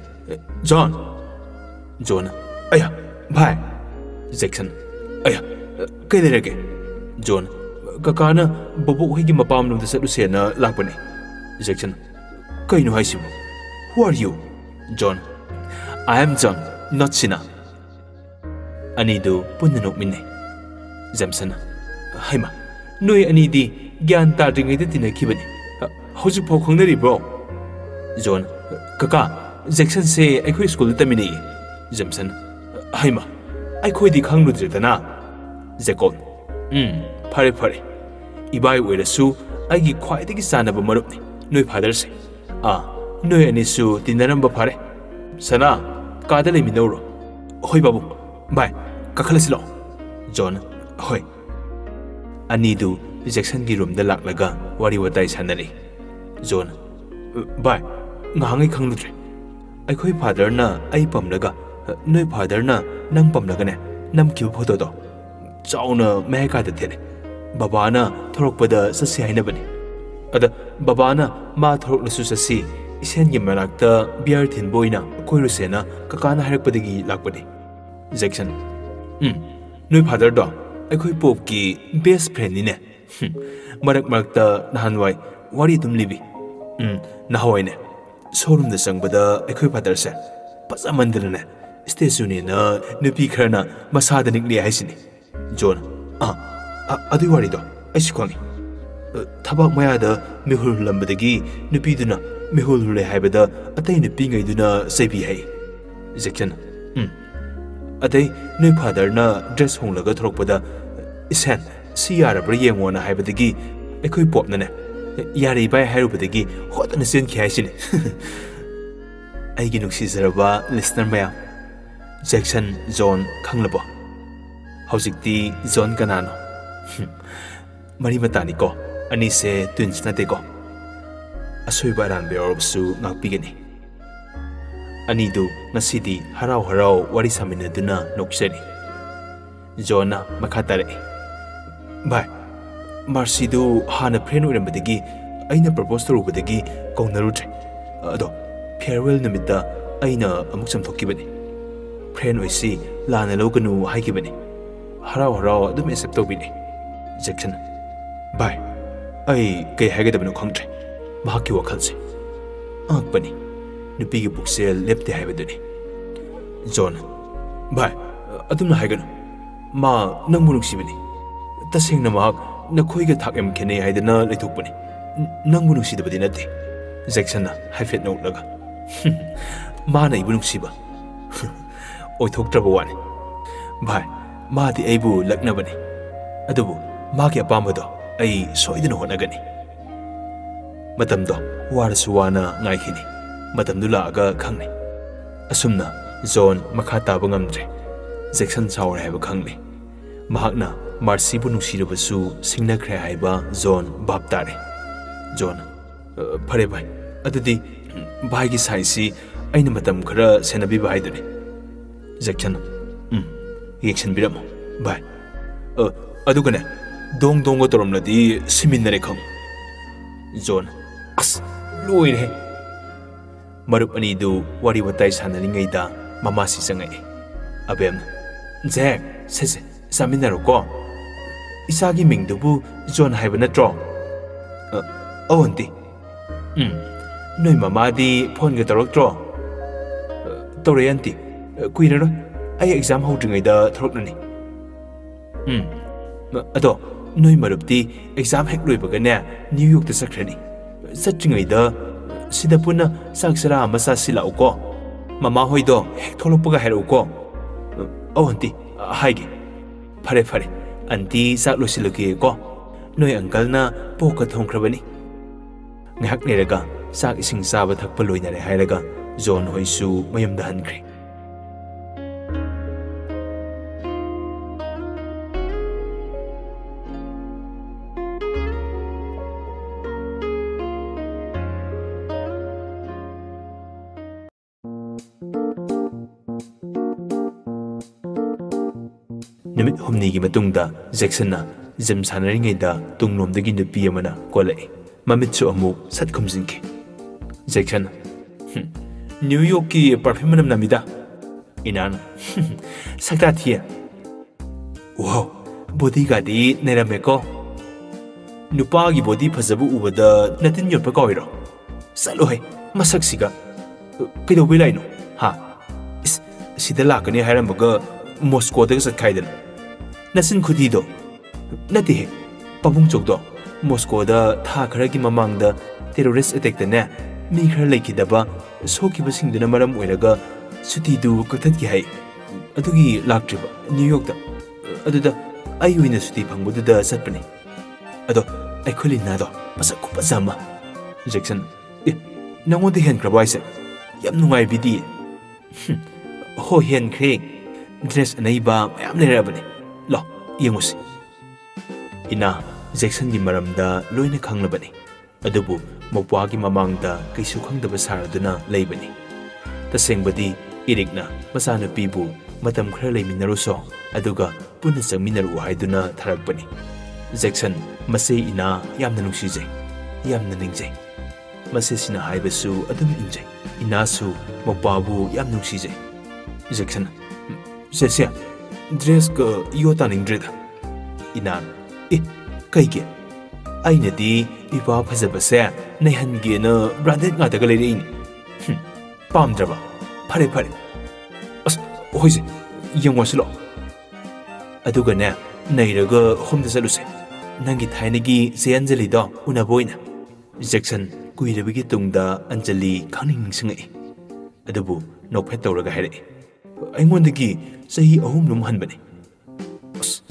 ꯖꯣꯟ ꯖꯣꯟꯅ ꯑꯌꯥ ꯚꯥꯏ ꯖꯦꯛꯁꯟ ꯑꯌꯥ ꯀꯩ ꯂꯩꯔꯒꯦ ꯖꯣꯟ ꯀꯀꯥꯅ ꯕꯣꯕꯣꯛ ꯍꯣꯏꯒꯤ ꯃꯄꯥꯝꯂꯣꯝꯗ ꯆꯠꯂꯨꯁꯦꯅ ꯂꯥꯛꯄꯅꯦ ꯖꯦꯛꯁꯟ ꯀꯩꯅꯣ ꯍꯥꯏꯁꯤꯕꯨ Who are you? John. I am John, not Sina. ꯑꯅꯤꯗꯨ ꯄꯨꯟꯅ ꯅꯣꯛꯃꯤꯟꯅꯩ ꯖꯦꯝꯁꯟ ꯍꯩꯃ ꯅꯣꯏ ꯑꯅꯤꯗꯤ ꯒ꯭ꯌꯥꯟ ꯇꯥꯗ꯭ꯔꯤꯉꯩꯗ ꯇꯤꯟꯅꯈꯤꯕꯅꯤ ꯍꯧꯖꯤꯛꯐꯥꯎ ꯈꯪꯅꯔꯤꯕ꯭ꯔꯣ ꯖꯣꯟ ꯀꯀꯥ ꯖꯦꯛꯁꯟꯁꯦ ꯑꯩꯈꯣꯏ ꯁ꯭ꯀꯨꯜꯗ ꯇꯝꯃꯤꯟꯅꯩꯌꯦ ꯖꯦꯝꯁꯟ ꯍꯩꯃ ꯑꯩꯈꯣꯏꯗꯤ ꯈꯪꯂꯨꯗ꯭ꯔꯦꯗꯅ ꯖꯦꯀꯣb ꯎꯝ ꯐꯔꯦ ꯐꯔꯦ ꯏꯕꯥꯏ ꯑꯣꯏꯔꯁꯨ ꯑꯩꯒꯤ ꯈ꯭ꯋꯥꯏꯗꯒꯤ ꯆꯥꯟꯅꯕ ꯃꯔꯨꯞꯅꯤ ꯅꯣꯏ ꯐꯥꯗꯔꯁꯦ ꯑꯥ ꯅꯣꯏ ꯑꯅꯤꯁꯨ ꯇꯤꯟꯅꯔꯝꯕ ꯐꯔꯦ ꯁꯅꯥ ꯀꯥꯗ ꯂꯩꯃꯤꯟꯅꯧꯔꯣ ꯍꯣꯏ ꯕꯥꯕꯨ ꯚꯥꯏ ꯀꯥꯈꯠꯂꯁꯤ ꯂꯥꯛꯑꯣ ꯖꯣꯟ ꯍꯣꯏ ꯑꯅꯤꯗꯨ ꯖꯦꯛꯁꯟꯒꯤ ꯔꯨꯝꯗ ꯂꯥꯛꯂꯒ ꯋꯥꯔꯤ ꯋꯥꯇꯥꯏ ꯁꯥꯟꯅꯔꯤ ꯖꯣꯟ ꯚꯥꯏ ꯉꯍꯥꯡꯉꯩ ꯈꯪꯂꯨꯗ꯭ꯔꯦ ꯑꯩꯈꯣꯏ ꯐꯥꯗꯔꯅ ꯑꯩ ꯄꯝꯂꯒ ꯅꯣꯏ ꯐꯥꯗꯔꯅ ꯅꯪ ꯄꯝꯂꯒꯅꯦ ꯅꯝꯈꯤꯕ ꯐꯣꯇꯣꯗꯣ ꯆꯥꯎꯅ ꯃꯌꯥꯏ ꯀꯥꯗ ꯊꯦꯠꯂꯦ ꯕꯕꯥꯅ ꯊꯣꯔꯛꯄꯗ ꯆꯠꯁꯤ ꯍꯥꯏꯅꯕꯅꯤ ꯑꯗ ꯕꯕꯥꯅ ꯃꯥ ꯊꯣꯔꯛꯂꯁꯨ ꯆꯠꯁꯤ ꯏꯁꯦꯟꯒꯤ ꯃꯅꯥꯛꯇ ꯕꯤꯌꯔ ꯊꯤꯟꯕ ꯑꯣꯏꯅ ꯀꯣꯏꯔꯨꯁꯦꯅ ꯀꯀꯥꯅ ꯍꯥꯏꯔꯛꯄꯗꯒꯤ ꯂꯥꯛꯄꯅꯤ ꯖꯦꯛꯁꯟ ꯎꯝ ꯅꯣꯏ ꯐꯥꯗꯔꯗꯣ ꯑꯩꯈꯣꯏ ꯄꯣꯞꯀꯤ ꯕꯦꯁ ꯐ꯭ꯔꯦꯟꯅꯤꯅꯦ ꯃꯔꯛ ꯃꯔꯛꯇ ꯅꯍꯥꯟꯋꯥꯏ ꯋꯥꯔꯤ ꯑꯗꯨꯝ ꯂꯤꯕꯤ ꯎꯝ ꯅꯍꯥꯟꯋꯥꯏꯅꯦ ꯁꯣꯔꯨꯝꯗ ꯆꯪꯕꯗ ꯑꯩꯈꯣꯏ ꯐꯥꯗꯔꯁꯦ ꯐꯖꯃꯟꯗꯅꯅꯦ ꯁ꯭ꯇꯦꯆꯨꯅꯦꯅ ꯅꯨꯄꯤ ꯈꯔꯅ ꯃꯁꯥꯗ ꯅꯤꯛꯂꯤ ꯍꯥꯏꯁꯤꯅꯤ ꯖꯣꯟ ꯑꯥ ꯑꯗꯨꯒꯤ ꯋꯥꯔꯤꯗꯣ ꯑꯩꯁꯨ ꯈꯪꯉꯤ ꯊꯕꯛ ꯃꯌꯥꯗ ꯃꯤꯍꯨꯜ ꯍꯨꯜꯂꯝꯕꯗꯒꯤ ꯅꯨꯄꯤꯗꯨꯅ ꯃꯤꯍꯨꯜ ꯍꯨꯜꯂꯦ ꯍꯥꯏꯕꯗ ꯑꯇꯩ ꯅꯨꯄꯤꯉꯩꯗꯨꯅ ꯆꯩꯕꯤ ꯍꯥꯏ ꯖꯦꯛꯁꯟ ꯎꯝ ꯑꯗꯩ ꯅꯣꯏ ꯐꯥꯗꯔꯅ ꯗ꯭ꯔꯦꯁ ꯍꯣꯡꯂꯒ ꯊꯣꯔꯛꯄꯗ ꯏꯁꯦꯟ ꯁꯤ ꯌꯥꯔꯕ꯭ꯔꯥ ꯌꯦꯡꯉꯣꯅ ꯍꯥꯏꯕꯗꯒꯤ ꯑꯩꯈꯣꯏ ꯄꯣꯞꯅꯅꯦ ꯌꯥꯔꯦ ꯚꯥꯏ ꯍꯥꯏꯔꯨꯕꯗꯒꯤ ꯍꯣꯠꯅ ꯆꯦꯟꯈꯤ ꯍꯥꯏꯁꯤꯅꯤ ꯑꯩꯒꯤ ꯅꯨꯡꯁꯤꯖꯔꯕ ꯂꯤꯁꯅꯔ ꯃꯌꯥꯝ ꯖꯦꯛꯁꯟ ꯖꯣꯟ ꯈꯪꯂꯕꯣ ꯍꯧꯖꯤꯛꯇꯤ ꯖꯣꯟ ꯀꯅꯥꯅꯣ ꯃꯔꯤ ꯃꯇꯥꯅꯤꯀꯣ ꯑꯅꯤꯁꯦ ꯇ꯭ꯋꯤꯟꯁ ꯅꯠꯇꯦꯀꯣ ꯑꯁꯣꯏꯕ ꯑꯔꯥꯟꯕ ꯌꯥꯎꯔꯕꯁꯨ ꯉꯥꯛꯄꯤꯒꯅꯤ ꯑꯅꯤꯗꯨ ꯉꯁꯤꯗꯤ ꯍꯔꯥꯎ ꯍꯔꯥꯎ ꯋꯥꯔꯤ ꯁꯥꯃꯤꯟꯅꯗꯨꯅ ꯅꯣꯛꯆꯔꯤ ꯖꯣꯟꯅ ꯃꯈꯥ ꯇꯥꯔꯛꯏ ꯚꯥꯏ ꯃꯥꯔꯁꯤꯗꯨ ꯍꯥꯟꯅ ꯐ꯭ꯔꯦꯟ ꯑꯣꯏꯔꯝꯕꯗꯒꯤ ꯑꯩꯅ ꯄ꯭ꯔꯄꯣꯁ ꯇꯧꯔꯨꯕꯗꯒꯤ ꯀꯧꯅꯔꯨꯗ꯭ꯔꯦ ꯑꯗꯣ ꯐꯤꯌꯔꯋꯦꯜ ꯅꯨꯃꯤꯠꯇ ꯑꯩꯅ ꯑꯃꯨꯛ ꯆꯝꯊꯣꯛꯈꯤꯕꯅꯤ ꯐ꯭ꯔꯦꯟ ꯑꯣꯏꯁꯤ ꯂꯥꯟꯅ ꯂꯧꯒꯅꯨ ꯍꯥꯏꯈꯤꯕꯅꯤ ꯍꯔꯥꯎ ꯍꯔꯥꯎ ꯑꯗꯨꯝ ꯑꯦꯛꯁꯦꯞ ꯇꯧꯕꯤꯔꯦ ꯖꯦꯛꯁꯟ ꯚꯥꯏ ꯑꯩ ꯀꯩ ꯍꯥꯏꯒꯗꯕꯅꯣ ꯈꯪꯗ꯭ꯔꯦ ꯃꯍꯥꯛꯀꯤ ꯋꯥꯈꯜꯁꯦ ꯑꯉꯛꯄꯅꯤ ꯅꯨꯄꯤꯒꯤ ꯄꯨꯛꯆꯦꯜ ꯂꯦꯞꯇꯦ ꯍꯥꯏꯕꯗꯨꯅꯤ ꯖꯣꯟ ꯚꯥꯏ ꯑꯗꯨꯝꯅ ꯍꯥꯏꯒꯅꯨ ꯃꯥ ꯅꯪꯕꯨ ꯅꯨꯡꯁꯤꯕꯅꯤ ꯇꯁꯦꯡꯅ ꯃꯍꯥꯛ ꯅꯈꯣꯏꯒ ꯊꯥꯛ ꯌꯥꯝ ꯈꯦꯠꯅꯩ ꯍꯥꯏꯗꯅ ꯂꯩꯊꯣꯛꯄꯅꯤ ꯅꯪꯕꯨ ꯅꯨꯡꯁꯤꯗꯕꯗꯤ ꯅꯠꯇꯦ ꯖꯦꯛꯁꯟꯅ ꯍꯥꯏꯐꯦꯠ ꯅꯣꯛꯂꯒ ꯃꯥꯅ ꯑꯩꯕꯨ ꯅꯨꯡꯁꯤꯕ ꯑꯣꯏꯊꯣꯛꯇ꯭ꯔꯕ ꯋꯥꯅꯤ ꯚꯥꯏ ꯃꯥꯗꯤ ꯑꯩꯕꯨ ꯂꯛꯅꯕꯅꯤ ꯑꯗꯨꯕꯨ ꯃꯥꯒꯤ ꯑꯄꯥꯝꯕꯗꯣ ꯑꯩ ꯁꯣꯏꯗꯅ ꯍꯣꯠꯅꯒꯅꯤ ꯃꯇꯝꯗꯣ ꯋꯥꯔꯁꯨ ꯋꯥꯅ ꯉꯥꯏꯈꯤꯅꯤ ꯃꯇꯝꯗꯨ ꯂꯥꯛꯑꯒ ꯈꯪꯅꯤ ꯑꯁꯨꯝꯅ ꯖꯣꯟ ꯃꯈꯥ ꯇꯥꯕ ꯉꯝꯗ꯭ꯔꯦ ꯖꯦꯛꯁꯟ ꯁꯥꯎꯔꯦ ꯍꯥꯏꯕ ꯈꯪꯂꯤ ꯃꯍꯥꯛꯅ ꯃꯥꯔꯁꯤꯕꯨ ꯅꯨꯡꯁꯤꯔꯕꯁꯨ ꯁꯤꯡꯅꯈ꯭ꯔꯦ ꯍꯥꯏꯕ ꯖꯣꯟ ꯚꯥꯞ ꯇꯥꯔꯦ ꯖꯣꯟ ꯐꯔꯦ ꯚꯥꯏ ꯑꯗꯨꯗꯤ ꯚꯥꯏꯒꯤ ꯁꯥꯏꯁꯤ ꯑꯩꯅ ꯃꯇꯝ ꯈꯔ ꯁꯦꯟꯅꯕꯤꯕ ꯍꯥꯏꯗꯨꯅꯤ ꯖꯦꯛꯁꯟ ꯎꯝ ꯌꯦꯡꯁꯤꯟꯕꯤꯔꯝꯃꯣ ꯚꯥꯏ ꯑꯗꯨꯒꯅꯦ ꯗꯣꯡ ꯗꯣꯡꯒ ꯇꯧꯔꯝꯂꯗꯤ ꯁꯤꯃꯤꯟꯅꯔꯦ ꯈꯪꯉꯨ ꯖꯣꯟ ꯑꯁ ꯂꯣꯏꯔꯦ ꯃꯔꯨꯞ ꯑꯅꯤꯗꯨ ꯋꯥꯔꯤ ꯋꯥꯇꯥꯏ ꯁꯥꯟꯅꯔꯤꯉꯩꯗ ꯃꯃꯥꯁꯤ ꯆꯪꯉꯛꯏ ꯑꯕꯦꯝꯅ ꯖꯦꯛ ꯁꯦꯁꯦ ꯆꯥꯃꯤꯟꯅꯔꯣꯀꯣ isagi mingdubu John haiba natro. Oh ờ, aunty. Ờ, hmm. Ừ. Noi mama di phone ga tarok tro. Tore aunty. Kuina ro. Ai exam ho tringai da tarok nani. Hmm. Ado noi marup di exam hek loi baga ne New York ta sakrani. Sat tringai da sida puna saksara masa sila uko. Mama hoi do hek tholok baga ờ, hero uko. Oh à, aunty. Haige. Phare phare. anti sak lo silugi ko noi uncle na po ka thong khrabani ngak ne raga sak ising sa ba thak pa loina re hai raga zon hoi su mayam da han khre ꯍꯨꯝꯅꯤꯒꯤ ꯃꯇꯨꯡꯗ ꯖꯦꯛꯁꯟꯅ gym ꯁꯥꯟꯅꯔꯤꯉꯩꯗ ꯇꯨꯡꯂꯣꯝꯗꯒꯤ ꯅꯨꯄꯤ ꯑꯃꯅ ꯀꯣꯜꯂꯛꯏ ꯃꯃꯤꯠꯁꯨ ꯑꯃꯨꯛ ꯁꯠ ꯈꯨꯝꯖꯤꯟꯈꯤ Jackson new ꯌꯣꯔꯛꯀꯤ perfume ꯃꯅꯝ ꯅꯝꯃꯤꯗ ꯏꯅꯥꯅ ꯁꯛꯇꯥ ꯊꯤꯌꯦ ꯋꯥꯎ ꯕꯣꯗꯤꯒꯥꯗꯤ ꯅꯩꯔꯝꯃꯦꯀꯣ ꯅꯨꯄꯥꯒꯤ ꯕꯣꯗꯤ ꯐꯖꯕ ꯎꯕꯗ ꯅꯇꯤꯟ ꯌꯣꯠꯄ ꯀꯥꯎꯏꯔꯣ ꯆꯠꯂꯣꯍꯦ ꯃꯁꯛꯁꯤꯒ ꯀꯩꯗꯧꯕꯩ ꯂꯥꯛꯏꯅꯣ ꯍꯥ ꯏꯁ ꯁꯤꯗ ꯂꯥꯛꯀꯅꯤ ꯍꯥꯏꯔꯝꯃꯒ ꯃꯣꯁꯀꯣꯗꯒ ꯆꯠꯈꯥꯏꯗꯅ ꯅꯆꯤꯟ ꯈꯨꯗꯤꯗꯣ ꯅꯠꯇꯦꯍꯦ ꯄꯥꯕꯨꯡꯆꯧꯗꯣ ꯃꯣꯁꯀꯣꯗ ꯊꯥ ꯈꯔꯒꯤ ꯃꯃꯥꯡꯗ ꯇꯦꯔꯣꯔꯤꯁ ꯑꯦꯇꯦꯛꯇꯅꯦ ꯃꯤ ꯈꯔ ꯂꯩꯈꯤꯗꯕ ꯁꯣꯛꯈꯤꯕꯁꯤꯡꯗꯨꯅ ꯃꯔꯝ ꯑꯣꯏꯔꯒ ꯁꯨꯇꯤꯗꯨ ꯀꯛꯊꯠꯈꯤ ꯍꯥꯏ ꯑꯗꯨꯒꯤ ꯂꯥꯛꯇ꯭ꯔꯤꯕ ꯅ꯭ꯌꯨ ꯌꯣꯔꯛꯇ ꯑꯗꯨꯗ ꯑꯩ ꯑꯣꯏꯅ ꯁꯨꯇꯤ ꯐꯪꯕꯗꯨꯗ ꯆꯠꯄꯅꯤ ꯑꯗꯣ ꯑꯩꯈꯣꯏ ꯂꯤꯅꯥꯗꯣ ꯃꯁꯛ ꯈꯨꯐꯖ ꯑꯃ ꯖꯦꯛꯁꯟ ꯑꯦ ꯅꯪꯉꯣꯟꯗ ꯍꯦꯟꯈ꯭ꯔꯕ ꯍꯥꯏꯁꯦ ꯌꯥꯝ ꯅꯨꯡꯉꯥꯏꯕꯤꯗꯤꯌꯦ ꯍꯣ ꯍꯦꯟꯈ꯭ꯔꯦ ꯗ꯭ꯔꯦꯁ ꯑꯅꯩꯕ ꯃꯌꯥꯝ ꯂꯩꯔꯛꯑꯕꯅꯤ ꯂꯥꯎ ꯌꯦꯡꯉꯨꯁꯤ ꯏꯅꯥ ꯖꯦꯛꯁꯟꯒꯤ ꯃꯔꯝꯗ ꯂꯣꯏꯅ ꯈꯪꯂꯕꯅꯤ ꯑꯗꯨꯕꯨ ꯃꯧꯄ꯭ꯋꯥꯒꯤ ꯃꯃꯥꯡꯗ ꯀꯩꯁꯨ ꯈꯪꯗꯕ ꯁꯥꯔꯗꯨꯅ ꯂꯩꯕꯅꯤ ꯇꯁꯦꯡꯕꯗꯤ ꯏꯔꯤꯛꯅ ꯃꯆꯥꯅꯨꯄꯤꯕꯨ ꯃꯇꯝ ꯈꯔ ꯂꯩꯃꯤꯟꯅꯔꯨꯁꯣ ꯑꯗꯨꯒ ꯄꯨꯟꯅ ꯆꯪꯃꯤꯟꯅꯔꯛꯎ ꯍꯥꯏꯗꯨꯅ ꯊꯥꯔꯛꯄꯅꯤ ꯖꯦꯛꯁꯟ ꯃꯆꯦ ꯏꯅꯥ ꯌꯥꯝꯅ ꯅꯨꯡꯁꯤꯖꯩ ꯌꯥꯝꯅ ꯅꯤꯡꯖꯩ ꯃꯆꯦꯁꯤꯅ ꯍꯥꯏꯕꯁꯨ ꯑꯗꯨꯝ ꯏꯟꯖꯩ ꯏꯅꯥꯁꯨ ꯃꯧꯄ꯭ꯋꯥꯕꯨ ꯌꯥꯝ ꯅꯨꯡꯁꯤꯖꯩ ꯖꯦꯛꯁꯟ ꯆꯦꯆꯦ ꯗ꯭ꯔꯦꯁꯀ ꯏꯌꯣ ꯇꯥꯅꯤꯡꯗ꯭ꯔꯦꯗ ꯏꯅꯥꯅ ꯑꯦ ꯀꯩꯒꯤ ꯑꯩꯅꯗꯤ ꯏꯄꯥ ꯐꯖꯕꯁꯦ ꯅꯩꯍꯟꯒꯦꯅ ꯕ꯭ꯔꯥꯟꯗꯦꯗ ꯉꯥꯛꯇꯒ ꯂꯩꯔꯛꯏꯅꯤ ꯄꯥꯝꯗ꯭ꯔꯕ ꯐꯔꯦ ꯐꯔꯦ ꯑꯁ ꯍꯣꯏꯁꯦ ꯌꯦꯡꯉꯣꯁꯤ ꯂꯥꯛꯑꯣ ꯑꯗꯨꯒꯅꯦ ꯅꯩꯔꯒ ꯍꯣꯝꯗ ꯆꯠꯂꯨꯁꯦ ꯅꯪꯒꯤ ꯊꯥꯏꯅꯒꯤ ꯆꯦ ꯑꯟꯖꯂꯤꯗꯣ ꯎꯅꯕ ꯑꯣꯏꯅ ꯖꯦꯛꯁꯟ ꯀꯨꯏꯔꯕꯒꯤ ꯇꯨꯡꯗ ꯑꯟꯖꯂꯤ ꯈꯪꯅꯤꯡ ꯅꯤꯡꯁꯤꯡꯉꯛꯏ ꯑꯗꯨꯕꯨ ꯅꯣꯛꯐꯦꯠ ꯇꯧꯔꯒ ꯍꯥꯏꯔꯛꯏ ꯑꯩꯉꯣꯟꯗꯒꯤ ꯆꯍꯤ ꯑꯍꯨꯝꯂꯣꯝ ꯍꯟꯕꯅꯤ ꯑꯁ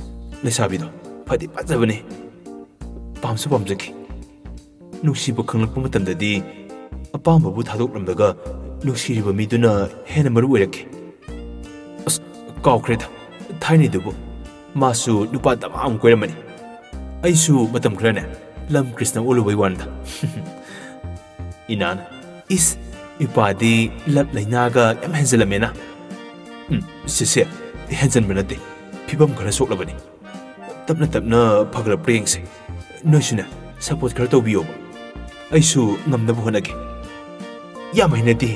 ꯂꯩꯁꯥꯕꯤꯗꯣ ꯐꯗꯤ ꯐꯖꯕꯅꯤ ꯄꯥꯝꯁꯨ ꯄꯥꯝꯖꯈꯤ ꯅꯨꯡꯁꯤꯕ ꯈꯪꯂꯛꯄ ꯃꯇꯝꯗꯗꯤ ꯑꯄꯥꯝꯕꯕꯨ ꯊꯥꯗꯣꯛꯂꯝꯂꯒ ꯅꯨꯡꯁꯤꯔꯤꯕ ꯃꯤꯗꯨꯅ ꯍꯦꯟꯅ ꯃꯔꯨ ꯑꯣꯏꯔꯛꯈꯤ ꯑꯁ ꯀꯥꯎꯈ꯭ꯔꯦꯗ ꯊꯥꯏꯅꯩꯗꯨꯕꯨ ꯃꯥꯁꯨ ꯅꯨꯄꯥ ꯗꯃꯥ ꯑꯃ ꯀꯣꯏꯔꯝꯕꯅꯤ ꯑꯩꯁꯨ ꯃꯇꯝ ꯈꯔꯅꯦ ꯂꯝ ꯀ꯭ꯔꯤꯁꯅ ꯑꯣꯜꯂꯨꯕꯩ ꯋꯥꯅꯤꯗ ꯏꯅꯥꯅ ꯏꯁ ꯏꯄꯥꯗꯤ ꯂꯞ ꯂꯩꯅꯥꯒ ꯌꯥꯝ ꯍꯦꯟꯖꯜꯂꯝꯃꯦꯅ ꯎꯝ ꯁꯤꯁꯦ ꯍꯦꯟꯖꯟꯕ ꯅꯠꯇꯦ ꯐꯤꯕꯝ ꯈꯔ ꯁꯣꯛꯂꯕꯅꯤ ꯇꯞꯅ ꯇꯞꯅ ꯐꯒꯠꯂꯛꯄ꯭ꯔꯥ ꯌꯦꯡꯁꯦ ꯅꯣꯏꯁꯨꯅꯦ ꯁꯄꯣꯔꯠ ꯈꯔ ꯇꯧꯕꯤꯌꯣꯕ ꯑꯩꯁꯨ ꯉꯝꯅꯕ ꯍꯣꯠꯅꯒꯦ ꯌꯥꯝ ꯍꯩꯅꯗꯦ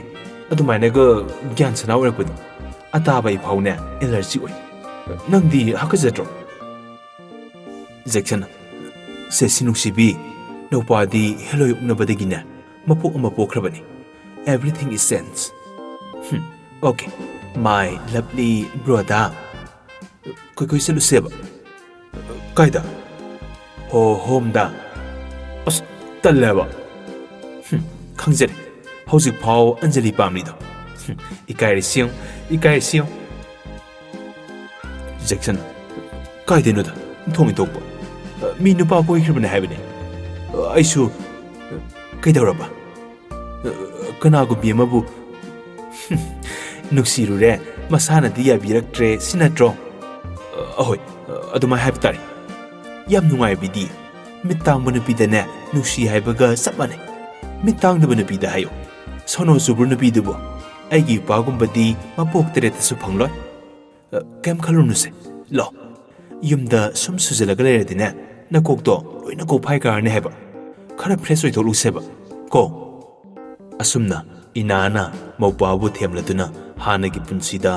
ꯑꯗꯨꯃꯥꯏꯅꯒ ꯒ꯭ꯌꯥꯟ ꯁꯅꯥ ꯑꯣꯏꯔꯛꯄꯗꯣ ꯑꯇꯥꯕ ꯑꯩ ꯐꯥꯎꯅꯦ ꯑꯦꯂꯔꯖꯤ ꯑꯣꯏ ꯅꯪꯗꯤ ꯍꯥꯀꯠꯆꯗ꯭ꯔꯣ ꯖꯦꯛꯁꯟ ꯁꯦꯁꯤ ꯅꯨꯡꯁꯤꯕꯤ ꯅꯧꯄꯥꯗꯤ ꯍꯦꯂꯣꯏ ꯎꯛꯅꯕꯗꯒꯤꯅꯦ ꯃꯄꯣꯛ ꯑꯃ ꯄꯣꯛꯈ꯭ꯔꯕꯅꯤ everything is sense My lovely brother. 그, 거기서 루세바. 가이다. 호, 홈다. 어스, 딸레바. 흠, 강제래. 허직 파워 안젤리 밤리다. 이까이시용, 이까이시용. 잭슨, 가이데누다. 통이 독보. 어, 미 누파 보이 크르브네 해비네. 어, 아이수, 가이다라바. 그나고 비에마부. 흠. ꯅꯨꯡꯁꯤꯔꯨꯔꯦ ꯃꯁꯥꯅꯗꯤ ꯌꯥꯕꯤꯔꯛꯇ꯭ꯔꯦ ꯁꯤ ꯅꯠꯇ꯭ꯔꯣ ꯑꯍꯣꯏ ꯑꯗꯨꯃꯥꯏꯅ ꯍꯥꯏꯕ ꯇꯥꯔꯦ ꯌꯥꯝ ꯅꯨꯡꯉꯥꯏꯕꯤꯗꯤ ꯃꯤꯠ ꯇꯥꯡꯕ ꯅꯨꯄꯤꯗꯅꯦ ꯅꯨꯡꯁꯤ ꯍꯥꯏꯕꯒ ꯆꯞ ꯃꯥꯟꯅꯩ ꯃꯤꯠ ꯇꯥꯡꯗꯕ ꯅꯨꯄꯤꯗ ꯍꯥꯏꯌꯣ ꯁꯣꯅꯣ ꯆꯨꯕ ꯅꯨꯄꯤꯗꯨꯕꯨ ꯑꯩꯒꯤ ꯏꯄꯥꯒꯨꯝꯕꯗꯤ ꯃꯄꯣꯛ ꯇꯔꯦꯠꯇꯁꯨ ꯐꯪꯂꯣꯏ ꯀꯩꯝ ꯈꯜꯂꯨꯅꯨꯁꯦ ꯂꯣ ꯌꯨꯝꯗ ꯁꯨꯝ ꯁꯨꯖꯜꯂꯒ ꯂꯩꯔꯗꯤꯅꯦ ꯅꯀꯣꯛꯇꯣ ꯂꯣꯏꯅ ꯀꯣꯛꯐꯥꯏ ꯀꯥꯔꯅꯤ ꯍꯥꯏꯕ ꯈꯔ ꯐ꯭ꯔꯦꯁ ꯑꯣꯏꯊꯣꯛꯂꯨꯁꯦꯕ ꯀꯣ ꯑꯁꯨꯝꯅ ꯏꯅꯥꯅ ꯃꯧꯄꯥꯕꯨ ꯊꯦꯝꯂꯗꯨꯅ ꯍꯥꯟꯅꯒꯤ ꯄꯨꯟꯁꯤꯗ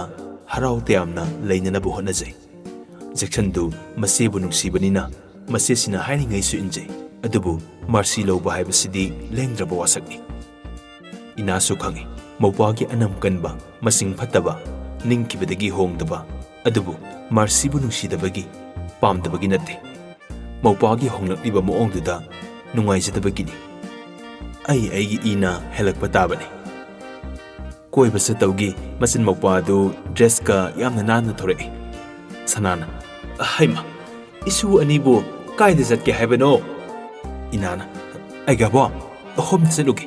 ꯍꯔꯥꯎ ꯇꯌꯥꯝꯅ ꯂꯩꯅꯅꯕ ꯍꯣꯠꯅꯖꯩ ꯖꯦꯛꯁꯟꯗꯨ ꯃꯆꯦꯕꯨ ꯅꯨꯡꯁꯤꯕꯅꯤꯅ ꯃꯆꯦꯁꯤꯅ ꯍꯥꯏꯔꯤꯉꯩꯁꯨ ꯏꯟꯖꯩ ꯑꯗꯨꯕꯨ ꯃꯥꯔꯁꯤ ꯂꯧꯕ ꯍꯥꯏꯕꯁꯤꯗꯤ ꯂꯦꯡꯗ꯭ꯔꯕ ꯋꯥꯁꯛꯅꯤ ꯏꯅꯥꯁꯨ ꯈꯪꯏ ꯃꯧꯄꯥꯒꯤ ꯑꯅꯝ ꯀꯟꯕ ꯃꯁꯤꯡ ꯐꯠꯇꯕ ꯅꯤꯡꯈꯤꯕꯗꯒꯤ ꯍꯣꯡꯗꯕ ꯑꯗꯨꯕꯨ ꯃꯥꯔꯁꯤꯕꯨ ꯅꯨꯡꯁꯤꯗꯕꯒꯤ ꯄꯥꯝꯗꯕꯒꯤ ꯅꯠꯇꯦ ꯃꯧꯄꯥꯒꯤ ꯍꯣꯡꯂꯛꯂꯤꯕ ꯃꯑꯣꯡꯗꯨꯗ ꯅꯨꯡꯉꯥꯏꯖꯗꯕꯒꯤꯅꯤ ꯑꯩ ꯑꯩꯒꯤ ꯏꯅ ꯍꯦꯜꯂꯛꯄ ꯇꯥꯕꯅꯤ ꯀꯣꯏꯕ ꯆꯠꯇꯧꯒꯤ ꯃꯆꯤꯟ ꯃꯧꯄꯥ ꯑꯗꯨ ꯗ꯭ꯔꯦꯁꯀ ꯌꯥꯝꯅ ꯅꯥꯟꯅ ꯊꯣꯔꯛꯏ ꯁꯅꯥꯅ ꯍꯩꯃ ꯏꯁꯨ ꯑꯅꯤꯕꯨ ꯀꯥꯏꯗ ꯆꯠꯀꯦ ꯍꯥꯏꯕꯅꯣ ꯏꯅꯥꯅ ꯑꯩꯒꯕꯣ ꯍꯣꯝꯗ ꯆꯠꯂꯨꯒꯦ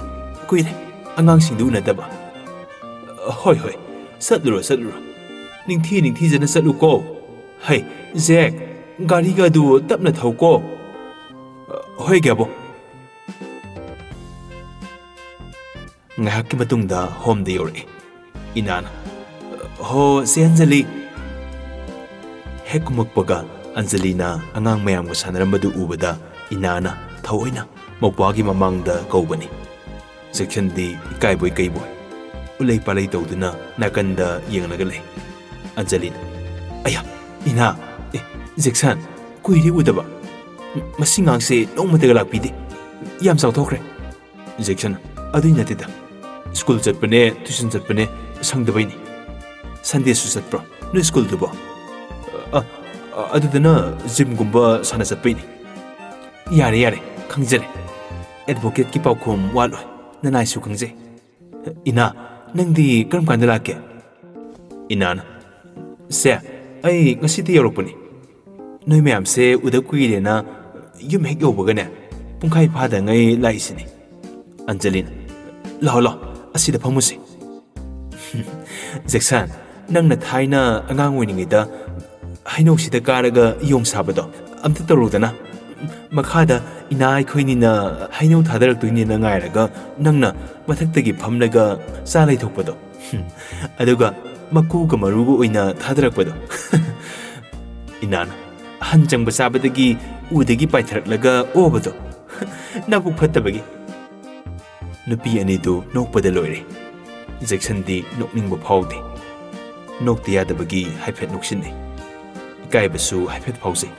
ꯀꯨꯏꯔꯦ ꯑꯉꯥꯡꯁꯤꯡꯗꯨ ꯎꯅꯗꯕ ꯍꯣꯏ ꯍꯣꯏ ꯆꯠꯂꯨꯔꯣ ꯆꯠꯂꯨꯔꯣ ꯅꯤꯡꯊꯤ ꯅꯤꯡꯊꯤꯖꯅ ꯆꯠꯂꯨꯀꯣ ꯍꯩ ꯖꯦꯛ ꯒꯥꯔꯤꯒ ꯑꯗꯨ ꯇꯞꯅ ꯊꯧꯀꯣ ꯍꯣꯏ ꯒꯦꯕꯣ ꯉꯥꯏꯍꯥꯛꯀꯤ ꯃꯇꯨꯡꯗ ꯍꯣꯝꯗ ꯌꯧꯔꯛꯏ ꯏꯅꯥꯅ ꯍꯣ ꯁꯤ ꯑꯟꯖꯂꯤ ꯍꯦꯛ ꯀꯨꯝꯃꯛꯄꯒ ꯑꯟꯖꯂꯤꯅ ꯑꯉꯥꯡ ꯃꯌꯥꯝꯒ ꯁꯥꯟꯅꯔꯝꯕꯗꯨ ꯎꯕꯗ ꯏꯅꯥꯅ ꯊꯑꯣꯏꯅ ꯃꯧꯄꯥꯒꯤ ꯃꯃꯥꯡꯗ ꯀꯧꯕꯅꯤ ꯖꯦꯛꯁꯟꯗꯤ ꯏꯀꯥꯏꯕꯣꯏ ꯀꯩꯕꯣꯏ ꯎꯂꯩ ꯄꯥꯂꯩ ꯇꯧꯗꯨꯅ ꯅꯥꯀꯟꯗ ꯌꯦꯡꯂꯒ ꯂꯩ ꯑꯟꯖꯂꯤꯅ ꯑꯌꯥ ꯏꯅꯥ ꯑꯦ ꯖꯦꯛꯁꯟ ꯀꯨꯏꯔꯦ ꯎꯗꯕ ꯃꯁꯤ ꯉꯥꯡꯁꯦ ꯅꯣꯡꯃꯇꯒ ꯂꯥꯛꯄꯤꯗꯦ ꯌꯥꯝ ꯆꯥꯎꯊꯣꯛꯈ꯭ꯔꯦ ꯖꯦꯛꯁꯟ ꯑꯗꯨꯏ ꯅꯠꯇꯦꯗ ꯁ꯭ꯀꯨꯜ ꯆꯠꯄꯅꯦ ꯇꯨꯏꯁꯟ ꯆꯠꯄꯅꯦ ꯁꯪꯗꯕꯩꯅꯤ ꯁꯟꯗꯦꯁꯨ ꯆꯠꯄ꯭ꯔꯣ ꯅꯣꯏ ꯁ꯭ꯀꯨꯜꯗꯨꯕꯣ ꯑꯗꯨꯗꯅ ꯖꯤꯝꯒꯨꯝꯕ ꯁꯥꯟꯅ ꯆꯠꯄꯩꯅꯤ ꯌꯥꯔꯦ ꯌꯥꯔꯦ ꯈꯪꯖꯔꯦ ꯑꯦꯗꯚꯣꯀꯦꯠꯀꯤ ꯄꯥꯎꯈꯨꯝ ꯋꯥꯠꯂꯣꯏ ꯅꯅꯥꯏꯁꯨ ꯈꯪꯖꯩ ꯏꯅꯥ ꯅꯪꯗꯤ ꯀꯔꯝ ꯀꯥꯟꯗ ꯂꯥꯛꯀꯦ ꯏꯅꯥꯅ ꯁꯦ ꯑꯩ ꯉꯁꯤꯗꯤ ꯌꯧꯔꯛꯄꯅꯤ ꯅꯣꯏ ꯃꯌꯥꯝꯁꯦ ꯎꯗ ꯀꯨꯏꯔꯦꯅ ꯌꯨꯝ ꯍꯦꯛ ꯌꯧꯕꯒꯅꯦ ꯄꯨꯡꯈꯥꯏ ꯐꯥꯗꯉꯩ ꯂꯥꯛꯏꯁꯤꯅꯤ ꯑꯟꯖꯂꯤꯅ ꯂꯥꯛꯑꯣ ꯂꯥꯛꯑꯣ ꯑꯁꯤꯗ ꯐꯝꯃꯨꯁꯤ ꯖꯦꯛꯁꯟ ꯅꯪꯅ ꯊꯥꯏꯅ ꯑꯉꯥꯡ ꯑꯣꯏꯔꯤꯉꯩꯗ ꯍꯩꯅꯧꯁꯤꯗ ꯀꯥꯔꯒ ꯌꯣꯡ ꯁꯥꯕꯗꯣ ꯑꯝꯇ ꯇꯧꯔꯨꯗꯅ ꯃꯈꯥꯗ ꯏꯅꯥ ꯑꯩꯈꯣꯏꯅꯤꯅ ꯍꯩꯅꯧ ꯊꯥꯗꯔꯛꯇꯣꯏꯅꯦꯅ ꯉꯥꯏꯔꯒ ꯅꯪꯅ ꯃꯊꯛꯇꯒꯤ ꯐꯝꯂꯒ ꯆꯥ ꯂꯩꯊꯣꯛꯄꯗꯣ ꯑꯗꯨꯒ ꯃꯀꯨꯒ ꯃꯔꯨꯒ ꯑꯣꯏꯅ ꯊꯥꯗꯔꯛꯄꯗꯣ ꯏꯅꯥꯅ ꯑꯍꯟ ꯆꯪꯕ ꯆꯥꯕꯗꯒꯤ ꯎꯗꯒꯤ ꯄꯥꯏꯊꯔꯛꯂꯒ ꯑꯣꯕꯗꯣ ꯅꯕꯨꯛ ꯐꯠꯇꯕꯒꯤ ꯅꯨꯄꯤ ꯑꯅꯤꯗꯨ ꯅꯣꯛꯄꯗ ꯂꯣꯏꯔꯦ ꯖꯦꯛꯁꯟꯗꯤ ꯅꯣꯛꯅꯤꯡꯕ ꯐꯥꯎꯗꯦ ꯅꯣꯛꯇ ꯌꯥꯗꯕꯒꯤ ꯍꯥꯏꯐꯦꯠ ꯅꯣꯛꯁꯤꯟꯅꯩ ꯏꯀꯥꯏꯕꯁꯨ ꯍꯥꯏꯐꯦꯠ ꯐꯥꯎꯖꯩ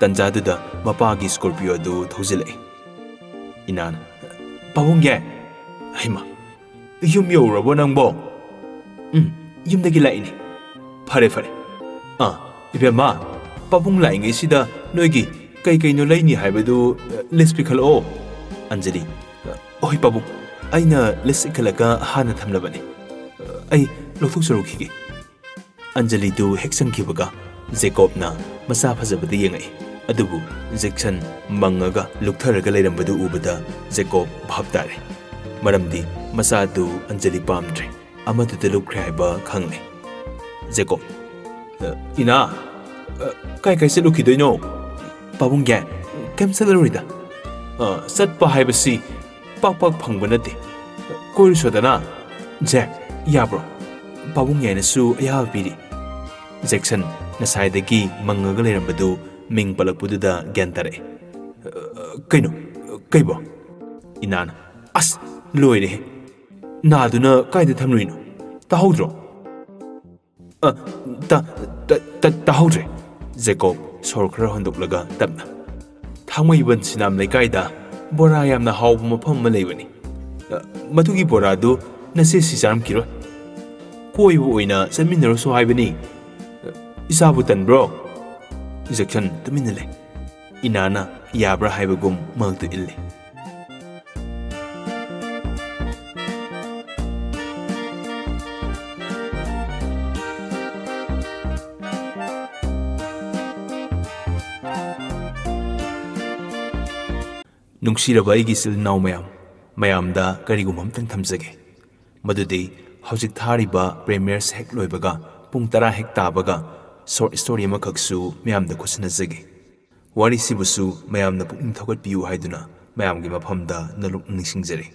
ꯇꯟꯖꯥꯗꯨꯗ ꯃꯄꯥꯒꯤ ꯁ꯭ꯀꯣꯔꯄꯤꯌꯣ ꯑꯗꯨ ꯊꯧꯖꯤꯜꯂꯛꯏ ꯏꯅꯥꯅ ꯄꯥꯕꯨꯡꯒꯦ ꯍꯩꯃ ꯌꯨꯝ ꯌꯧꯔꯕꯣ ꯅꯪꯕꯣ ꯎꯝ ꯌꯨꯝꯗꯒꯤ ꯂꯥꯛꯏꯅꯤ ꯐꯔꯦ ꯐꯔꯦ ꯑꯥ ꯏꯕꯦꯝꯃ ꯄꯥꯕꯨꯡ ꯂꯥꯛꯏꯉꯩꯁꯤꯗ ꯅꯣꯏꯒꯤ ꯀꯩ ꯀꯩꯅꯣ ꯂꯩꯅꯤ ꯍꯥꯏꯕꯗꯨ ꯂꯤꯁ ꯄꯤꯈꯠꯂꯛꯑꯣ ꯑꯟꯖꯂꯤ ꯍꯣꯏ ꯄꯥꯕꯨꯡ ꯑꯩꯅ ꯂꯤꯁ ꯏꯈꯠꯂꯒ ꯍꯥꯟꯅ ꯊꯝꯂꯕꯅꯤ ꯑꯩ ꯂꯧꯊꯣꯛꯆꯔꯨꯈꯤꯒꯦ ꯑꯟꯖꯂꯤꯗꯨ ꯍꯦꯛ ꯆꯪꯈꯤꯕꯒ ꯖꯦꯀꯣꯕꯅ ꯃꯆꯥ ꯐꯖꯕꯗ ꯌꯦꯡꯉꯛꯏ ꯑꯗꯨꯕꯨ ꯖꯦꯛꯁꯟ ꯃꯪꯉꯒ ꯂꯨꯛꯊꯔꯒ ꯂꯩꯔꯝꯕꯗꯨ ꯎꯕꯗ ꯖꯦꯀꯣꯕ ꯚꯥꯞ ꯇꯥꯔꯦ ꯃꯔꯝꯗꯤ ꯃꯆꯥꯗꯨ ꯑꯟꯖꯂꯤ ꯄꯥꯝꯗ꯭ꯔꯦ ꯑꯃꯗꯨꯗ ꯂꯨꯞꯈ꯭ꯔꯦ ꯍꯥꯏꯕ ꯈꯪꯂꯦ ꯖꯦꯀꯣꯕ ꯏꯅꯥ ꯀꯥꯏ ꯀꯥꯏ ꯆꯠꯂꯨꯈꯤꯗꯣꯏꯅꯣ ꯄꯥꯕꯨꯡꯒꯦ ꯀꯩꯝ ꯆꯠꯂꯔꯣꯏꯗ ꯆꯠꯄ ꯍꯥꯏꯕꯁꯤ ꯄꯥꯛ ꯄꯥꯛ ꯐꯪꯕ ꯅꯠꯇꯦ ꯀꯣꯏꯔꯨꯁꯣꯗꯅ ꯖꯦꯛ ꯌꯥꯕ꯭ꯔꯣ ꯄꯥꯕꯨꯡ ꯌꯥꯏꯅꯁꯨ ꯑꯌꯥꯕ ꯄꯤꯔꯤ ꯖꯦꯛꯁꯟ ꯉꯁꯥꯏꯗꯒꯤ ꯃꯪꯉꯒ ꯂꯩꯔꯝꯕꯗꯨ ꯃꯤꯡ ꯄꯜꯂꯛꯄꯗꯨꯗ ꯒ꯭ꯌꯥꯟ ꯇꯥꯔꯛꯑꯦ ꯀꯩꯅꯣ ꯀꯩꯕꯣ ꯏꯅꯥꯅ ꯑꯁ ꯂꯣꯏꯔꯦꯍꯦ ꯅꯥꯗꯨꯅ ꯀꯥꯏꯗ ꯊꯝꯂꯨꯏꯅꯣ ꯇꯥꯍꯧꯗ꯭ꯔꯣ ꯇꯥꯍꯧꯗ꯭ꯔꯦ ꯖꯦꯀꯣꯕ ꯁꯣꯔ ꯈꯔ ꯍꯣꯟꯗꯣꯛꯂꯒ ꯇꯞꯅ ꯊꯥꯡꯃꯩꯕꯟ ꯁꯤꯅꯥꯝ ꯂꯩꯀꯥꯏꯗ bora yam na hau ma pham ma leiwani matu gi bora do na se si saram kiro koi wo oina samin ro so haibani isa bu tan bro isakan tamin le inana yabra haibagum mang tu ille ꯅꯨꯡꯁꯤꯔꯕ ꯑꯩꯒꯤ ꯏꯆꯤꯜ ꯏꯅꯥꯎ ꯃꯌꯥꯝ ꯃꯌꯥꯝꯗ ꯀꯔꯤꯒꯨꯝꯕ ꯑꯝꯇꯪ ꯊꯝꯖꯒꯦ ꯃꯗꯨꯗꯤ ꯍꯧꯖꯤꯛ ꯊꯥꯔꯤꯕ ꯄ꯭ꯔꯦꯃꯤꯌꯔꯁ ꯍꯦꯛ ꯂꯣꯏꯕꯒ ꯄꯨꯡ ꯇꯔꯥ ꯍꯦꯛ ꯇꯥꯕꯒ ꯁꯣꯔꯠ ꯁ꯭ꯇꯣꯔꯤ ꯑꯃꯈꯛꯁꯨ ꯃꯌꯥꯝꯗ ꯈꯨꯠꯁꯟꯅꯖꯒꯦ ꯋꯥꯔꯤꯁꯤꯕꯨꯁꯨ ꯃꯌꯥꯝꯅ ꯄꯨꯛꯅꯤꯡ ꯊꯧꯒꯠꯄꯤꯌꯨ ꯍꯥꯏꯗꯨꯅ ꯃꯌꯥꯝꯒꯤ ꯃꯐꯝꯗ ꯅꯣꯂꯨꯛ ꯅꯤꯡꯁꯤꯡꯖꯔꯤ